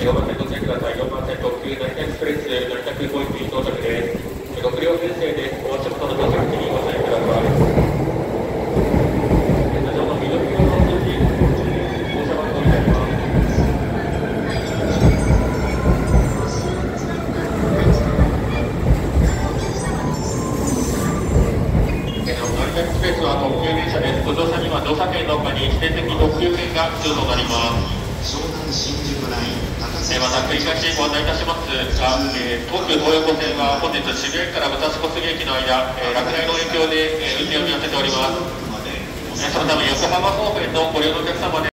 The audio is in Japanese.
4番線ご注意ください。4番線特急成田エクスプレス成田空港行き到着です。6両編成です。お足元の到着時にご注意ください。現在の緑色の数字、降車番号になります。えースは特急電車です。ご乗車には乗車券の他に指定席特急券が必要となります。湘南新宿えまた繰り返しご案内いたしますが、えー東急東横線は本日渋谷駅から武蔵小杉駅の間、えー落雷の影響で、えー運転を見合わせております。えそのため横浜方面のご利用のお客様で